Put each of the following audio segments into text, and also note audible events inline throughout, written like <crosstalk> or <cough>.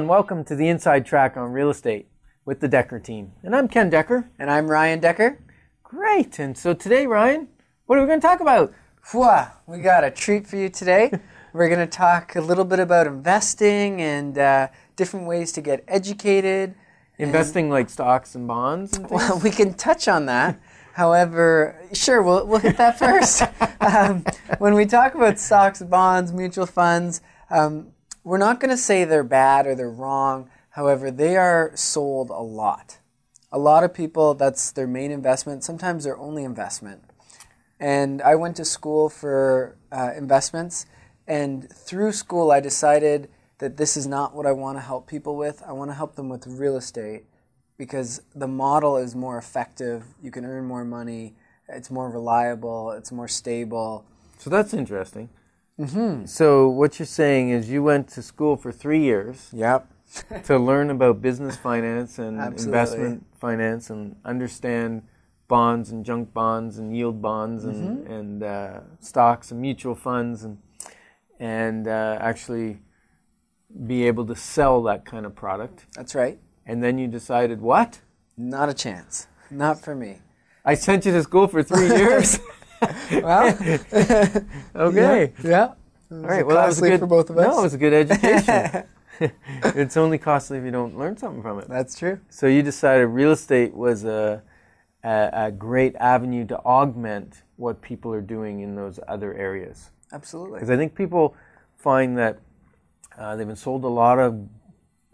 And welcome to the Inside Track on Real Estate with the Dekker team. And I'm Ken Dekker. And I'm Ryan Dekker. Great. And so today, Ryan, what are we going to talk about? We got a treat for you today. <laughs> We're going to talk a little bit about investing and uh, different ways to get educated. Investing like stocks and bonds and things? Well, we can touch on that. However, sure, we'll, we'll hit that first. <laughs> um, when we talk about stocks, bonds, mutual funds, um, we're not going to say they're bad or they're wrong. However, they are sold a lot. A lot of people, that's their main investment, sometimes their only investment. And I went to school for uh, investments, and through school, I decided that this is not what I want to help people with. I want to help them with real estate because the model is more effective. You can earn more money. It's more reliable. It's more stable. So that's interesting. Mm-hmm. So what you're saying is you went to school for three years. Yep. <laughs> to learn about business finance and Absolutely. investment finance and understand bonds and junk bonds and yield bonds and, Mm-hmm. and uh, stocks and mutual funds and and uh, actually be able to sell that kind of product. That's right. And then you decided what? Not a chance. Not for me. I sent you to school for three <laughs> years. Well, <laughs> okay. yeah. All right. Well, that was good for both of us. No, it was a good education. <laughs> <laughs> it's only costly if you don't learn something from it. That's true. So you decided real estate was a, a, a great avenue to augment what people are doing in those other areas. Absolutely. Because I think people find that uh, they've been sold a lot of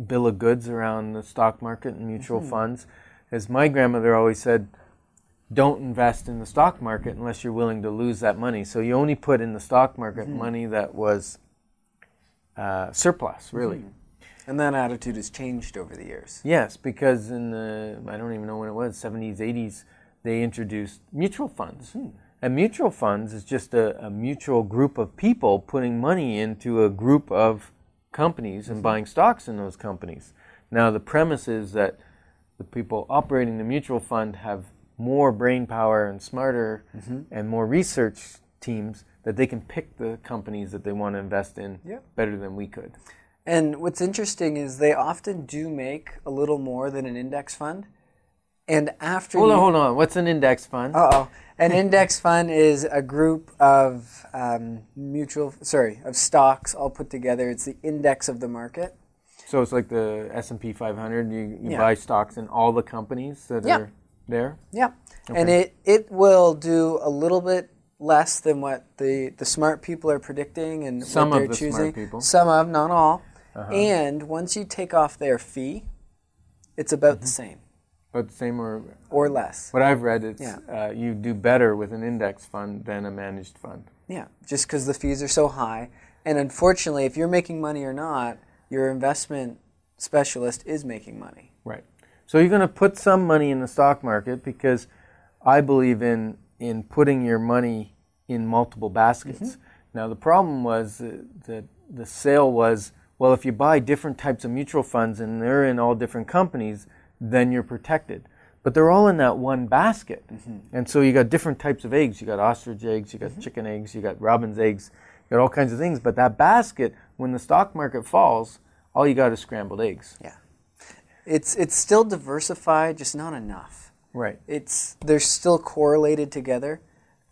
bill of goods around the stock market and mutual funds. As my grandmother always said, don't invest in the stock market unless you're willing to lose that money. So you only put in the stock market mm-hmm. money that was uh, surplus, really. Mm-hmm. And that attitude has changed over the years. Yes, because in the I don't even know when it was seventies, eighties, they introduced mutual funds, hmm. and mutual funds is just a, a mutual group of people putting money into a group of companies and mm-hmm. buying stocks in those companies. Now the premise is that the people operating the mutual fund have more brain power and smarter and more research teams that they can pick the companies that they want to invest in better than we could. And what's interesting is they often do make a little more than an index fund. And after Hold you, on, hold on. What's an index fund? Uh oh. An index <laughs> fund is a group of um, mutual, sorry, of stocks all put together. It's the index of the market. So it's like the S and P 500. You, you Yeah. buy stocks in all the companies that Yeah. are there. Yeah. And it, it will do a little bit less than what the, the smart people are predicting and Some what of they're the smart choosing. people. Uh-huh. Some of, not all. And once you take off their fee, it's about Mm-hmm. the same But the same or or less. what I've read, is Yeah. uh, you do better with an index fund than a managed fund. Yeah, just because the fees are so high. And unfortunately, if you're making money or not, your investment specialist is making money. Right. So you're going to put some money in the stock market because I believe in in putting your money in multiple baskets. Mm-hmm. Now the problem was that the sale was well if you buy different types of mutual funds and they're in all different companies, then you're protected. But they're all in that one basket. Mm-hmm. And so you got different types of eggs. You got ostrich eggs, you got chicken eggs, you got robin's eggs, you got all kinds of things. But that basket, when the stock market falls, all you got is scrambled eggs. Yeah, it's it's still diversified, just not enough. Right. It's they're still correlated together.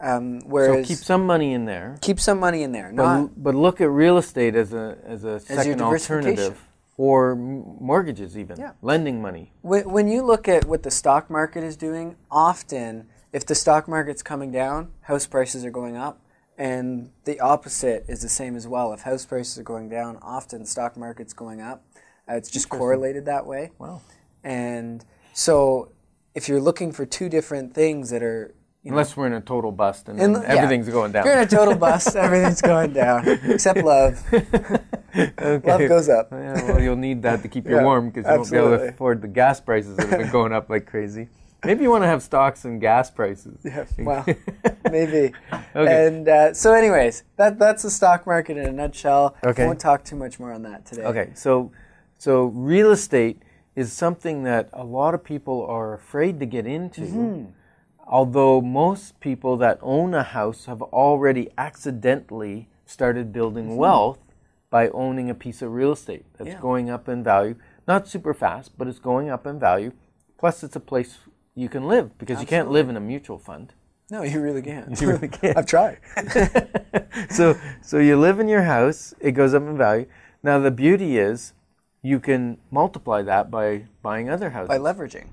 Um, So whereas keep some money in there. keep some money in there. But, Not but look at real estate as a as a second diversification. alternative, or mortgages even, Yeah. lending money. when, when you look at what the stock market is doing. Often, if the stock market's coming down, house prices are going up, and the opposite is the same as well. If house prices are going down, often stock market's going up. Uh, it's just correlated that way. Wow. And so, if you're looking for two different things that are, you know, Unless we're in a total bust and in the- yeah. everything's going down. If you're in a total bust, <laughs> everything's going down except love. <laughs> okay. Love goes up. Yeah, well, you'll need that to keep you Yeah, warm because you won't be able to afford the gas prices that have been going up like crazy. Maybe you want to have stocks and gas prices. Yeah, well, <laughs> maybe. Okay. And uh, so, anyways, that that's the stock market in a nutshell. Okay. Won't talk too much more on that today. Okay, so so real estate is something that a lot of people are afraid to get into. Mm-hmm. Although most people that own a house have already accidentally started building Mm-hmm. wealth by owning a piece of real estate that's Yeah. going up in value. Not super fast, but it's going up in value. Plus, it's a place you can live because you can't live in a mutual fund. No, you really can't. <laughs> You really <laughs> can't. I've tried. <laughs> so so you live in your house, it goes up in value. Now the beauty is you can multiply that by buying other houses. by leveraging.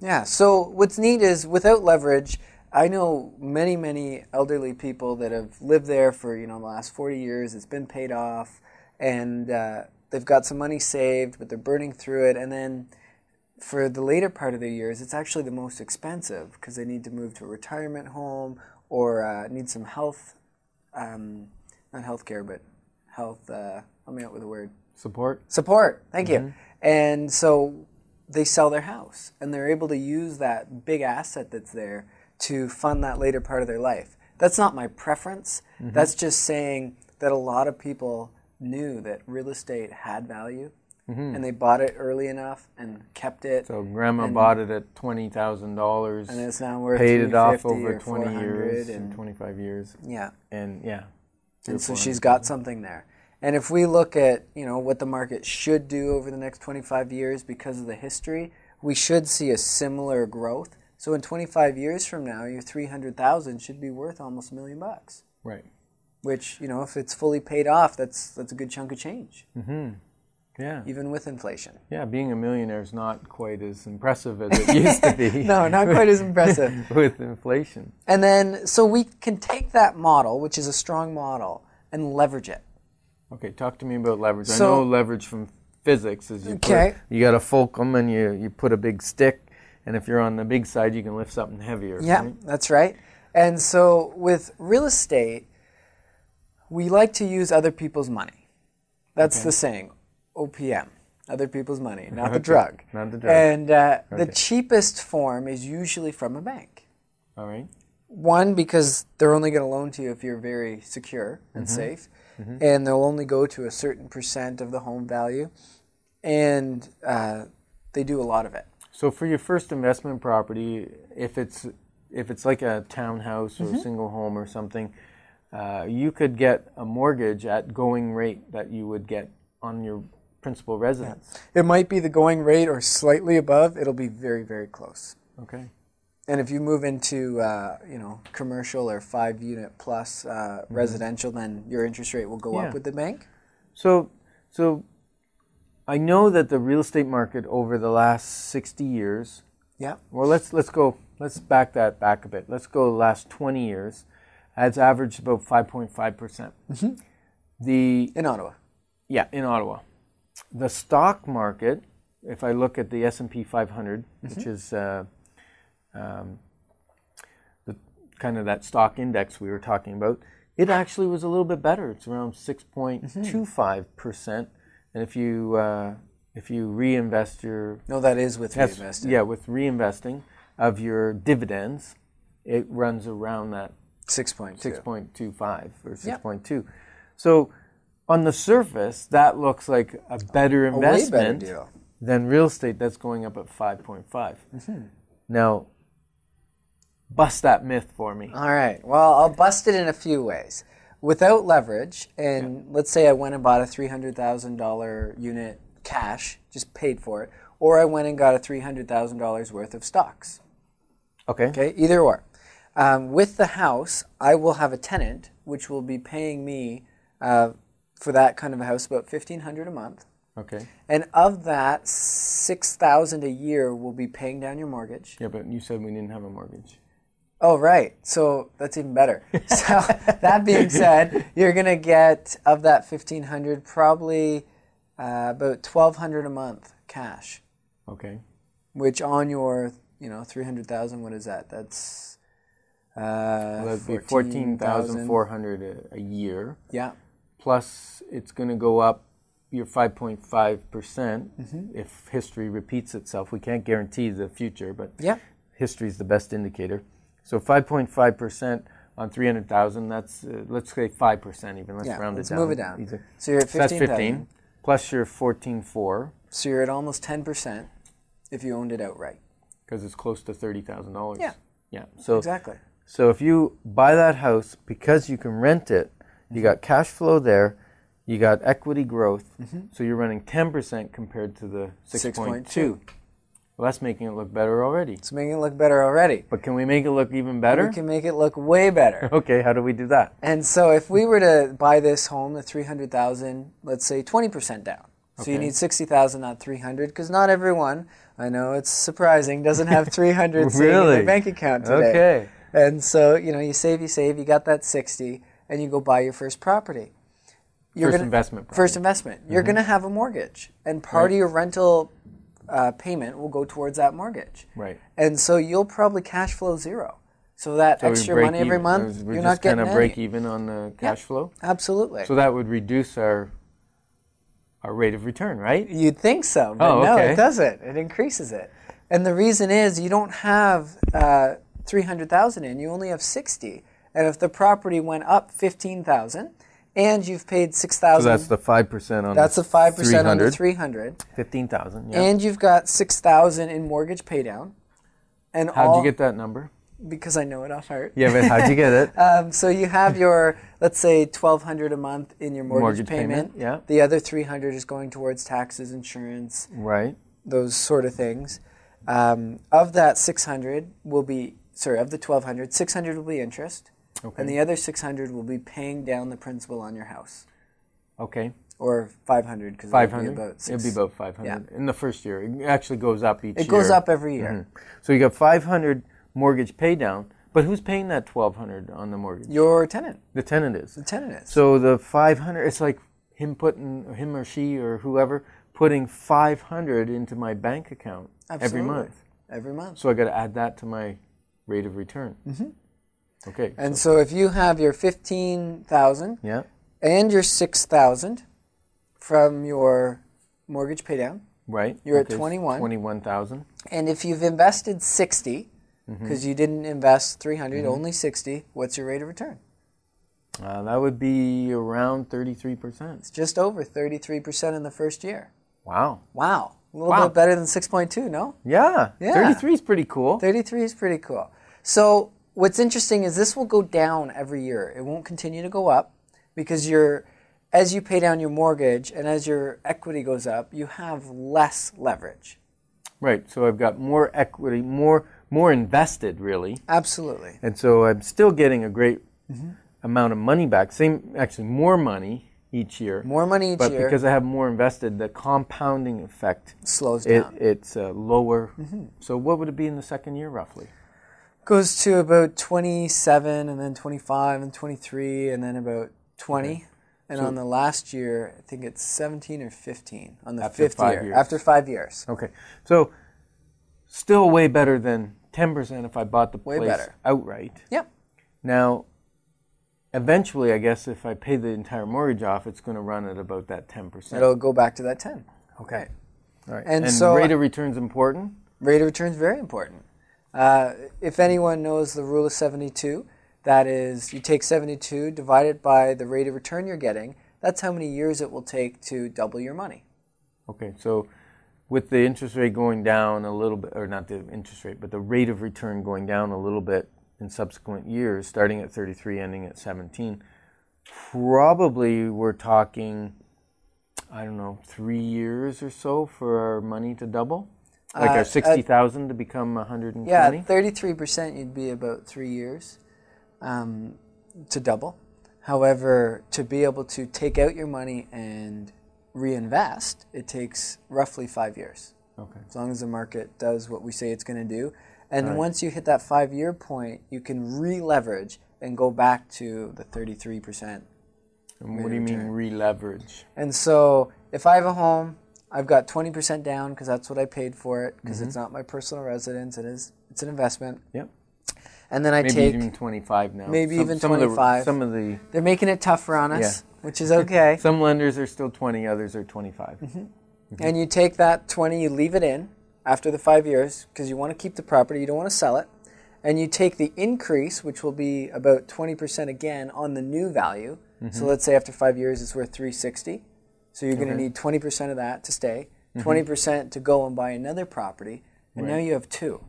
Yeah. So what's neat is without leverage, I know many, many elderly people that have lived there for you know the last forty years. It's been paid off, and uh, they've got some money saved, but they're burning through it. And then for the later part of their years, it's actually the most expensive because they need to move to a retirement home or uh, need some health, um, not healthcare, but health. Uh, help me out with a word Support. support. Thank you. Mm-hmm. And so they sell their house and they're able to use that big asset that's there to fund that later part of their life. That's not my preference. Mm-hmm. That's just saying that a lot of people knew that real estate had value mm-hmm. and they bought it early enough and kept it So grandma bought it at twenty thousand dollars, and it's now worth paid it off over twenty years and and twenty five years, yeah. and yeah. And so she's got something there. And if we look at, you know, what the market should do over the next 25 years because of the history, we should see a similar growth. So in 25 years from now, your 300,000 should be worth almost a million bucks, Right. which, you know, if it's fully paid off, that's that's a good chunk of change, mm-hmm. Yeah. even with inflation. Yeah. Being a millionaire is not quite as impressive as it used to be. <laughs> No, not quite as impressive. <laughs> with inflation. And then so we can take that model, which is a strong model, and leverage it. Okay, talk to me about leverage. I know leverage from physics is you Okay. put, you got a fulcrum and you you put a big stick, and if you're on the big side, you can lift something heavier. Yeah, right? that's right. And so with real estate, we like to use other people's money. That's the saying, OPM, other people's money, not the <laughs> drug. not the drug. And uh, the cheapest form is usually from a bank. All right. One, because they're only going to loan to you if you're very secure and Mm-hmm. safe, and they'll only go to a certain percent of the home value, and uh, they do a lot of it. So for your first investment property, if it's if it's like a townhouse Mm-hmm. or a single home or something, uh, you could get a mortgage at going rate that you would get on your principal residence. It might be the going rate or slightly above. It'll be very, very close. Okay. And if you move into uh, you know commercial or five unit plus uh, residential, then your interest rate will go Yeah. up with the bank. So so I know that the real estate market over the last 60 years Yeah. Well, let's let's go. Let's back that back a bit. Let's go the last twenty years. Has averaged about five point five percent. The In Ottawa. yeah in Ottawa, the stock market. If I look at the S and P five which is uh, um, the kind of that stock index we were talking about, it actually was a little bit better. It's around six point two five percent. And if you uh, if you reinvest your No, that is with reinvesting. Yeah, with reinvesting of your dividends, it runs around that Six point two. 6.25 or Yep. 6.2. So on the surface, that looks like a better A investment better deal. than real estate that's going up at 5.5. Mm-hmm. Now, bust that myth for me. All right. Well, I'll bust it in a few ways. Without leverage, and let's say I went and bought a three hundred thousand dollar unit cash, just paid for it, or I went and got a three hundred thousand dollars worth of stocks. Okay. Okay, either or. Um, with the house, I will have a tenant which will be paying me uh, for that kind of a house about fifteen hundred a month, Okay. and of that, six thousand a year will be paying down your mortgage. Yeah, but you said we didn't have a mortgage. Oh, right. So that's even better. <laughs> <laughs> So that being said, you're gonna get of that fifteen hundred probably uh, about twelve hundred a month cash, Okay. which on your you know three hundred thousand, what is that? That's uh, Well, that'd be 14,400 a, a year. Yeah. Plus it's going to go up your 5.5% Mm-hmm. if history repeats itself. We can't guarantee the future, but Yeah. history is the best indicator. So 5.5% on 300,000, that's, uh, let's say 5% even. Let's Yeah, round let's it down. move it down. Are- So you're at so that's fifteen 15, thousand. plus your 14.4 So you're at almost ten percent if you owned it outright. because it's close to $30,000. Yeah. Yeah. So, Exactly. so if you buy that house because you can rent it, you got cash flow there, You got equity growth, Mm-hmm. so you're running 10% compared to the 6.2. 6.2. Well, that's making it look better already. It's making it look better already. But can we make it look even better? We can make it look way better. <laughs> Okay, how do we do that? And so if we were to buy this home, the 300,000, let's say 20% down. So you need 60,000 not 300 because not everyone, I know it's surprising, doesn't have <laughs> 300 sitting in their bank account today. Okay. And so, you know, you save, you save, you got that 60 and you go buy your first property. You're First gonna- investment property. First investment. You're going to have a mortgage and part of your rental uh, payment will go towards that mortgage. Right. And so you'll probably cash flow zero. So that So extra money every month, We're you're not getting kind of any. break even on the cash flow. Absolutely. So that would reduce our our rate of return, right? You'd think so, but Oh, no, it doesn't. It increases it. And the reason is you don't have uh, 300,000 in, you only have 60. And if the property went up 15,000 and you've paid 6,000, So that's the five percent on. that's the 5% on the 300. 300. Fifteen thousand. Yeah. And you've got 6,000 in mortgage paydown. And How'd all, you get that number? Because I know it off heart. Yeah, but how'd you get it? <laughs> Um, so you have your, let's say, twelve hundred a month in your mortgage, Mortgage payment, yeah. The other three hundred is going towards taxes, insurance, right. those sort of things. Um, of that six hundred will be sorry, of the 1200, 600 will be interest, Okay. and the other six hundred will be paying down the principal on your house, okay. or five hundred because Five it'll be about It'll be about five hundred in the first year. It actually goes up each year. it goes up every year. So you got five hundred mortgage pay down, but who's paying that twelve hundred on the mortgage? Your tenant, The tenant is. the tenant is. So the 500, it's like him putting, or him or she or whoever, putting 500 into my bank account every month. every month. So I got to add that to my rate of return. Mm-hmm. Okay. And so if you have your fifteen thousand yeah. and your six thousand from your mortgage paydown, Right. You're at Okay, 21. 21,000. and if you've invested sixty, Mm-hmm. because you didn't invest 300 only sixty, what's your rate of return? Uh, that would be around 33%. It's just over thirty three percent in the first year. Wow. Wow, a little Wow. bit better than six point two, no? Yeah. Yeah. 33 is pretty cool. 33 is pretty cool. So what's interesting is this will go down every year. It won't continue to go up because you're as you pay down your mortgage and as your equity goes up, you have less leverage. Right. So I've got more equity, more more invested really. Absolutely. And so I'm still getting a great Mm-hmm. amount of money back. Same, actually, more money each year. More money each but year But because I have more invested, the compounding effect, slows down. Mm-hmm. it's uh, lower. So what would it be in the second year, roughly? Goes to about 27 and then 25 and 23 and then about 20. And on the last year, I think it's 17 or 15 on the fifth year. years. After five years. Okay. So still way better than 10% if I bought the Way place better. outright. Yep. Now, eventually, I guess if I pay the entire mortgage off, it's going to run at about that 10%. It'll go back to that 10. okay. All right. And And, so- rate of return's important? Rate of return is very important. Uh, if anyone knows the rule of 72, that is, you take 72, divide it by the rate of return you're getting. That's how many years it will take to double your money. Okay, so with the interest rate going down a little bit, or not the interest rate, but the rate of return going down a little bit in subsequent years, starting at 33, ending at 17, probably we're talking, I don't know, three years or so for our money to double? Like Uh, our 60,000 to become 120? Yeah, 33% you'd be about three years um, to double. However, to be able to take out your money and reinvest, it takes roughly five years. Okay. as long as the market does what we say it's going to do. And once you hit that five year point, you can re leverage and go back to the 33%. And what do you mean re-leverage? And so if I have a home, I've got 20% down because that's what I paid for it because Mm-hmm. it's not my personal residence, it is it's an investment. Yep. And then I Maybe take even 25 now. maybe even some Of 25. the, some of the they're making it tougher on us, which is okay. <laughs> some lenders are still 20, others are 25. Mm-hmm. Mm-hmm. and you take that 20 you leave it in after the five years because you want to keep the property you don't want to sell it and you take the increase which will be about 20% again on the new value so mm-hmm. let's say after five years it's worth 360 so you're going to Okay. need 20% of that to stay mm-hmm. 20% to go and buy another property and now you have two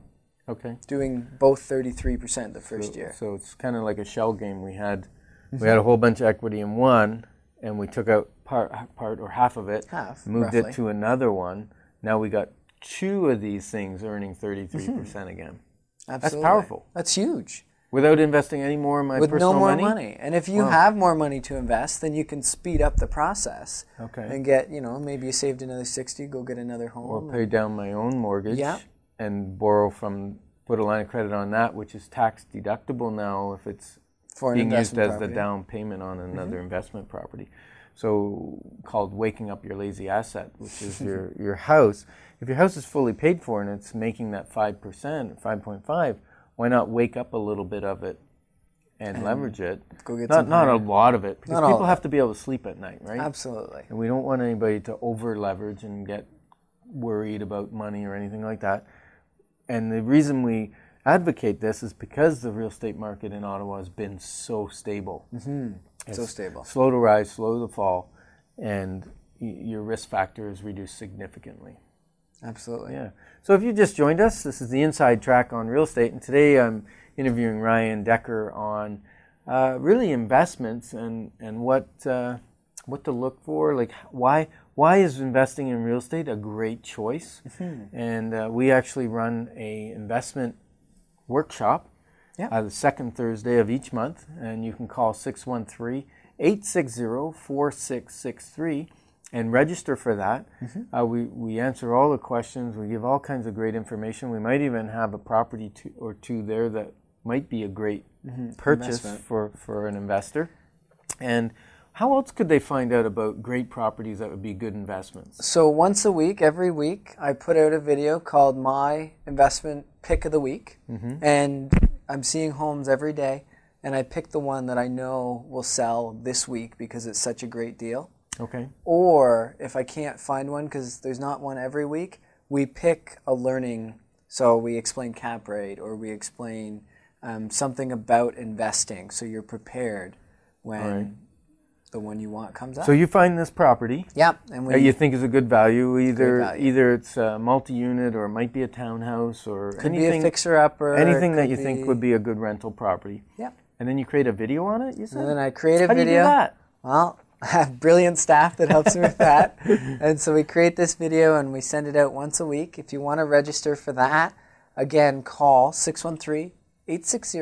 Okay. doing both 33% the first year So it's kind of like a shell game. We had we mm-hmm. had a whole bunch of equity in one, and we took out part, part or half of it, Half, moved roughly. it to another one. Now we got two of these things earning 33% mm-hmm. again Absolutely. That's powerful. That's huge. Without investing any more of my With personal no more money. money. And if you have more money to invest, then you can speed up the process. Okay. And get, you know, maybe you saved another 60, go get another home. Or pay down my own mortgage Yeah. and borrow from, put a line of credit on that, which is tax deductible now if it's for being used as the property. Mm-hmm. down payment on another investment property. So called waking up your lazy asset, which is <laughs> your, your house. If your house is fully paid for and it's making that 5%, 5.5, why not wake up a little bit of it and, leverage it? Go get not some not a lot of it because Not people have to be able to sleep at night, right? Absolutely. And we don't want anybody to over leverage and get worried about money or anything like that. And the reason we advocate this is because the real estate market in Ottawa has been so stable. Mm-hmm. So stable. Slow to rise, slow to fall, and y- your risk factor is reduced significantly. Absolutely. Yeah. So if you just joined us, this is the Inside Track on Real Estate, and today I'm interviewing Ryan Dekker on uh, really investments and and what uh, what to look for. Like why why is investing in real estate a great choice? And uh, we actually run a investment workshop Yeah. uh, the second Thursday of each month, and you can call 613 860 4663 and register for that. Uh, we, we answer all the questions, we give all kinds of great information. We might even have a property to, or two there that might be a great purchase Investment. for, for an investor. And how else could they find out about great properties that would be good investments? So once a week, every week, I put out a video called My Investment Pick of the Week. Mm-hmm. And I'm seeing homes every day, and I pick the one that I know will sell this week because it's such a great deal. Okay. Or if I can't find one because there's not one every week, we pick a learning. So we explain cap rate or we explain um, something about investing so you're prepared when Right. the one you want comes up. So you find this property. yeah, and that you think is a good value. Either value. either it's a multi-unit or it might be a townhouse or could be anything a fixer upper. anything that you think would be a good rental property. Yeah. And then you create a video on it. You said. And then I create a How do you video. do that? Well, I <laughs> have brilliant staff that helps me with that. And so we create this video and we send it out once a week. If you want to register for that, again, call 613 860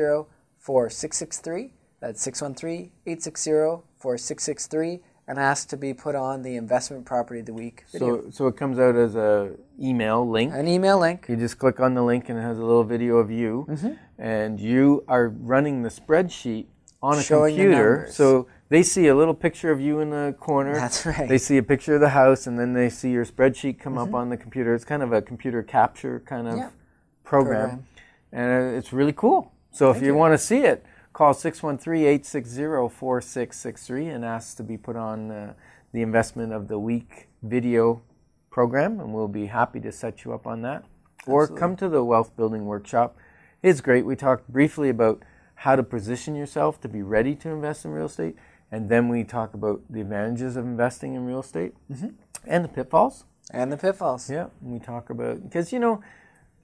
4663. That's 613 860 4663 and ask to be put on the investment property of the week video. So so it comes out as a email link. An email link. You just click on the link and it has a little video of you, Mm-hmm. and you are running the spreadsheet on a Showing computer. So they see a little picture of you in the corner. That's right. They see a picture of the house, and then they see your spreadsheet come Mm-hmm. up on the computer. It's kind of a computer capture kind of Yeah. program, Program. and uh, it's really cool. So if you, you. want to see it, call 613-860-4663 and ask to be put on uh, the investment of the week video program, and we'll be happy to set you up on that. Or come to the wealth building workshop. It's great. We talked briefly about how to position yourself to be ready to invest in real estate, and then we talk about the advantages of investing in real estate mm-hmm. and the pitfalls. And the pitfalls. Yeah, and we talk about because you know,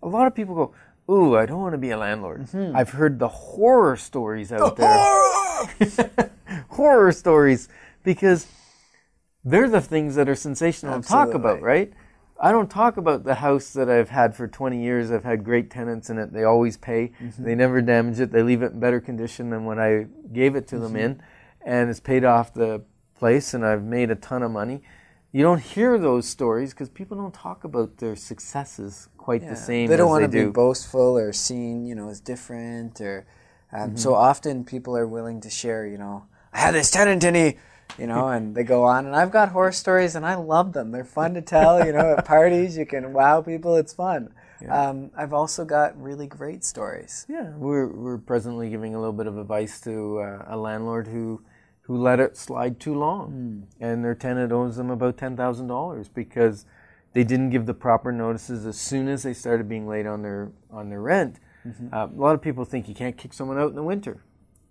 a lot of people go, "Ooh, I don't want to be a landlord." Mm-hmm. I've heard the horror stories out there, <laughs> horror stories, because they're the things that are sensational to talk about, right? I don't talk about the house that I've had for 20 years. I've had great tenants in it. They always pay. Mm-hmm. They never damage it. They leave it in better condition than when I gave it to them in, and it's paid off the place, and I've made a ton of money. You don't hear those stories because people don't talk about their successes quite the same They don't want to be boastful or seen, you know, as different or. Um, So Mm-hmm. often people are willing to share, you know, I had this tenant and he, you know, and they go on. And I've got horror stories and I love them. They're fun to tell, you know, at parties. You can wow people. It's fun. Um, I've also got really great stories. Yeah, we're we're presently giving a little bit of advice to uh, a landlord who who let it slide too long, and their tenant owes them about ten thousand dollars because they didn't give the proper notices as soon as they started being late on their on their rent. Uh, a lot of people think you can't kick someone out in the winter.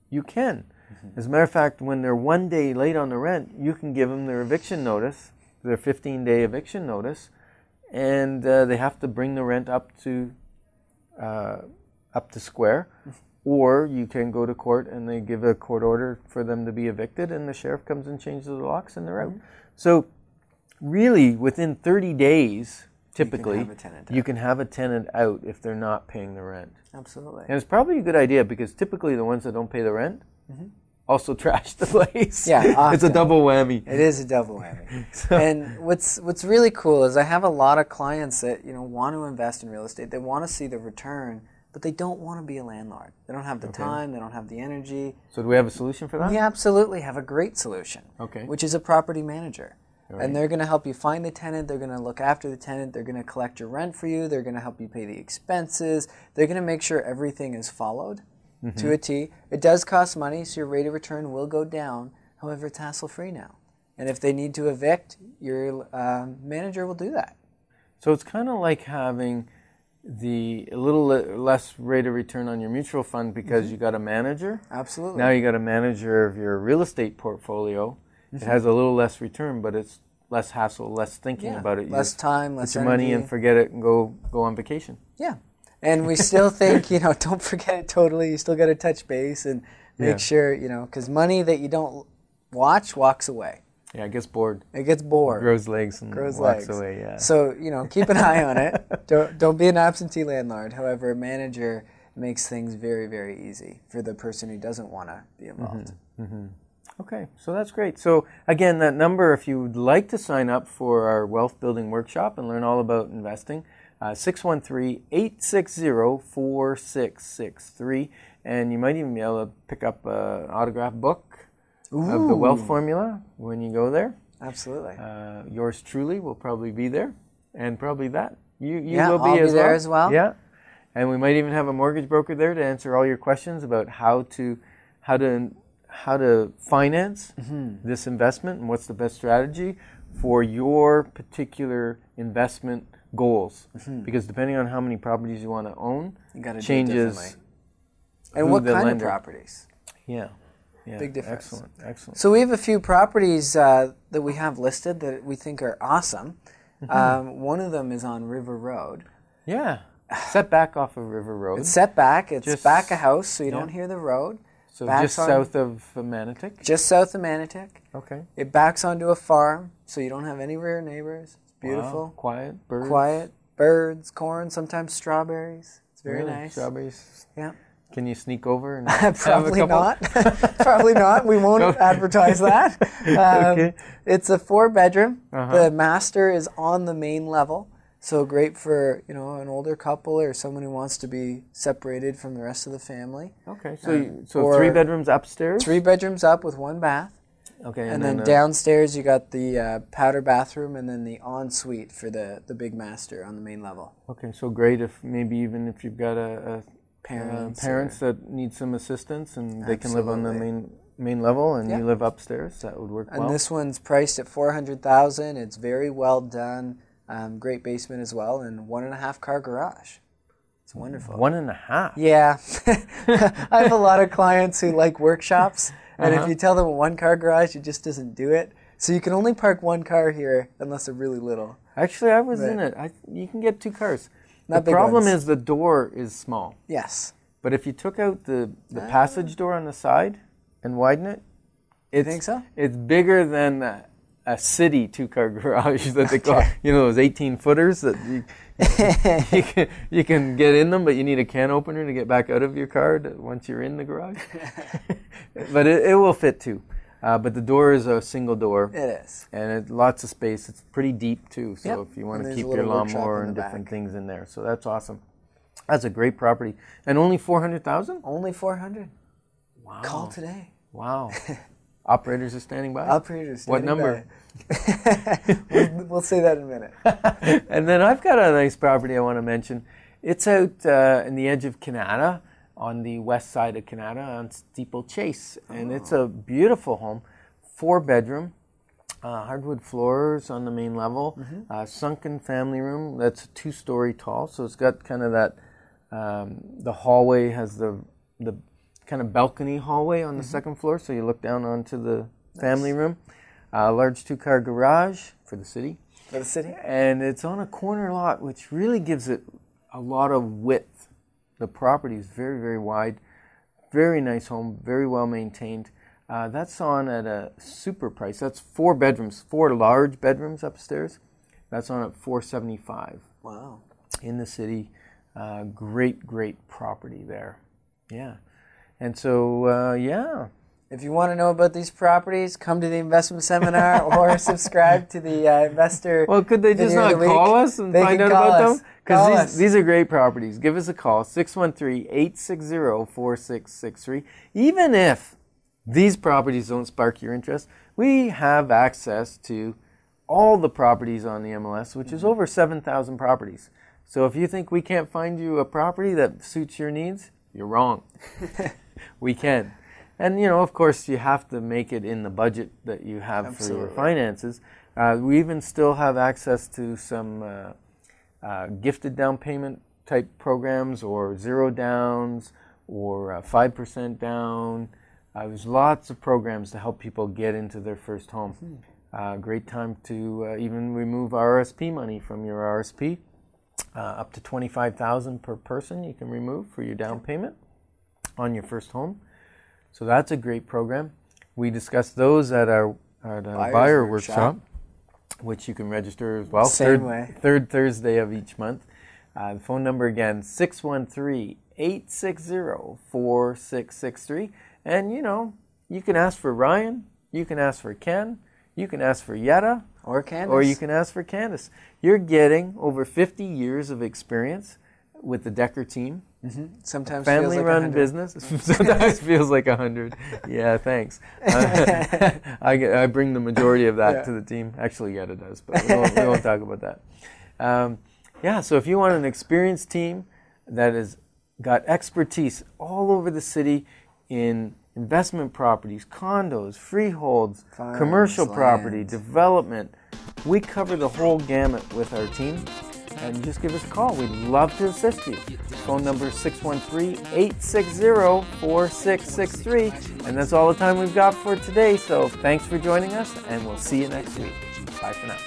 You can. As a matter of fact, when they're one day late on the rent, you can give them their eviction notice, their 15 day eviction notice, and uh, they have to bring the rent up to uh, up to square, or you can go to court and they give a court order for them to be evicted, and the sheriff comes and changes the locks and they're out. Mm-hmm. So, really, within 30 days, typically, a tenant you can have a tenant out if they're not paying the rent. Absolutely. And it's probably a good idea because typically the ones that don't pay the rent mm-hmm. also <laughs> trash the place. Yeah, <laughs> it's a double whammy. It is a double whammy. <laughs> and what's what's really cool is I have a lot of clients that you know want to invest in real estate. They want to see the return, but they don't want to be a landlord. They don't have the time. They don't have the energy. So, do we have a solution for that? We absolutely have a great solution. Okay. Which is a property manager. And they're going to help you find the tenant. They're going to look after the tenant. They're going to collect your rent for you. They're going to help you pay the expenses. They're going to make sure everything is followed to a T. It does cost money, so your rate of return will go down. However, it's hassle free now. And if they need to evict, your um, manager will do that. So it's kind of like having the a little le- less rate of return on your mutual fund because Mm-hmm. you got a manager. Absolutely. Now you got a manager of your real estate portfolio. Mm-hmm. It has a little less return, but it's less hassle, less thinking Yeah, about it. You less time, put less your money and forget it and go go on vacation. Yeah. And we still <laughs> think, you know, don't forget it totally. You still got to touch base and make Yeah. sure, you know, because money that you don't watch walks away. Yeah, it gets bored, It gets bored. grows legs, and grows walks legs. away. Yeah. So you know, keep an eye on it. <laughs> Don't don't be an absentee landlord. However, a manager makes things very very easy for the person who doesn't want to be involved. Okay, so that's great. So again, that number, if you would like to sign up for our wealth building workshop and learn all about investing, uh, 613-860-4663. And you might even be able to pick up an autograph book of the wealth formula when you go there. Absolutely. Uh, yours truly will probably be there, and probably that. You, you Yeah, will be, as, there well. as well. Yeah, and we might even have a mortgage broker there to answer all your questions about how to how to how to finance Mm-hmm. this investment and what's the best strategy for your particular investment goals. Mm-hmm. Because depending on how many properties you want to own, You changes. And what kind lender- of properties? Yeah, yeah, Big difference. Excellent, excellent. So we have a few properties uh, that we have listed that we think are awesome. Mm-hmm. Um, one of them is on River Road. Yeah, set back off of River Road. It's set back. It's Just- back a house, so you yeah. don't hear the road. so backs just on- south of Manotick. Just south of Manotick. Okay. It backs onto a farm, so you don't have any rear neighbors. It's beautiful. Wow, Quiet. Birds. quiet birds, corn, sometimes strawberries. It's very Really? nice. Strawberries. Yeah. Can you sneak over and <laughs> Probably not. <laughs> Probably not. We won't advertise that. <laughs> Um, Okay. It's a four bedroom. Uh-huh. The master is on the main level, so great for you know an older couple or someone who wants to be separated from the rest of the family. Okay. So you, so three bedrooms upstairs. Three bedrooms up with one bath, Okay. and, then, uh, downstairs you got the uh, powder bathroom and then the ensuite for the the big master on the main level. Okay. So great if maybe even if you've got a, a Parents uh, parents that need some assistance and they can live on the main main level and Yeah. you live upstairs, that would work And well. this one's priced at four hundred thousand. It's very well done. Um, great basement as well, and one and a half car garage. It's wonderful. One and a half. Yeah, <laughs> I have a lot of clients who like workshops, and Uh-huh. if you tell them a one car garage, it just doesn't do it. So you can only park one car here unless they're really little. Actually, I was in it. I, you can get two cars. Not the problem ones. is the door is small. Yes. But if you took out the, the Ah. passage door on the side and widen it, it's, think so? It's bigger than a, a city two-car <laughs> garage that they call, you know, those 18 footers that you, <laughs> you, can, you can get in them, but you need a can opener to get back out of your car to, once you're in the garage. <laughs> but it, it will fit too. Uh, but the door is a single door, It is. and it, lots of space. It's pretty deep too, so Yep. if you want to keep your lawnmower and different back. things in there, so that's awesome. That's a great property, and only 400,000. Only four hundred. Wow! Call today. Wow. <laughs> Operators are standing by. Operators. What number? <laughs> we'll, we'll say that in a minute. <laughs> and then I've got a nice property I want to mention. It's out uh, in the edge of Kanata, on the west side of Kanata, on Steeple Chase, and it's a beautiful home, four bedroom, uh, hardwood floors on the main level, uh, sunken family room that's two story tall, so it's got kind of that. Um, the hallway has the the kind of balcony hallway on the second floor, so you look down onto the family room. A large two car garage for the city For the city. and it's on a corner lot, which really gives it a lot of width. The property is very, very wide. Very nice home, very well maintained. Uh, that's on at a super price. That's four bedrooms, four large bedrooms upstairs. That's on at 475 Wow. in the city. Uh, great, great property there. Yeah. And so, uh, yeah, If you want to know about these properties, come to the investment seminar <laughs> or subscribe to the uh, investor. Well, could they just not the week. call us and They find out about us. them? Because these, these are great properties. Give us a call, 613-860-4663. Even if these properties don't spark your interest, we have access to all the properties on the MLS, which Mm-hmm. is over 7,000 properties. So if you think we can't find you a property that suits your needs, you're wrong. <laughs> we can. And you know, of course, you have to make it in the budget that you have for your finances. Uh, we even still have access to some uh, uh, gifted down payment type programs, or zero downs, or uh, five percent down. Uh, there's lots of programs to help people get into their first home. Uh, great time to uh, even remove RSP money from your RSP. Uh, up to twenty-five thousand per person you can remove for your down payment on your first home. So that's a great program. We discussed those at our, at our buyer workshop. workshop, which you can register as well. Same third, way. Third Thursday of each month. Uh, the phone number again, 613-860-4663. And, you know, you can ask for Ryan, you can ask for Ken, you can ask for Yetta, or Candace. or you can ask for Candace. You're getting over 50 years of experience with the Dekker team Sometimes feels family like run 100. business? <laughs> Sometimes <laughs> feels like a hundred. Yeah thanks. <laughs> Uh, I, get- I bring the majority of that Yeah. to the team. Actually yeah, it does but we won't, we won't talk about that. Um, yeah so if you want an experienced team that has got expertise all over the city in investment properties condos freeholds Farms, commercial property development we cover the whole gamut with our team and just give us a call. We'd love to assist you. Phone number is 613-860-4663. And that's all the time we've got for today. So thanks for joining us and we'll see you next week. Bye for now.